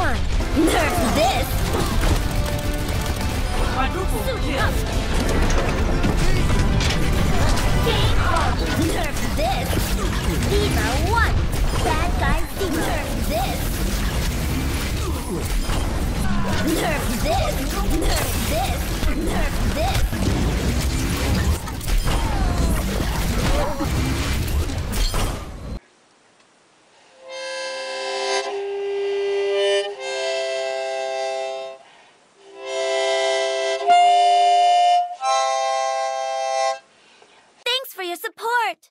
One. Nerf this! Nerf this! D.Va one! Bad guy D.Va! Nerf this! Nerf this! Nerf this! Nerf this! Support!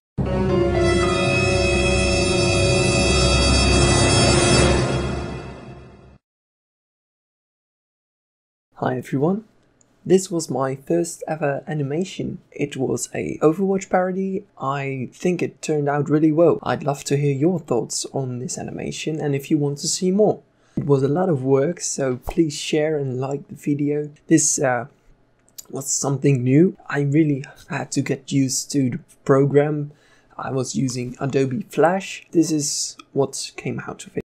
Hi everyone. This was my first ever animation. It was a Overwatch parody. I think it turned out really well. I'd love to hear your thoughts on this animation and if you want to see more. It was a lot of work, so please share and like the video. This uh, was something new. I really had to get used to the program. I was using Adobe Flash. This is what came out of it.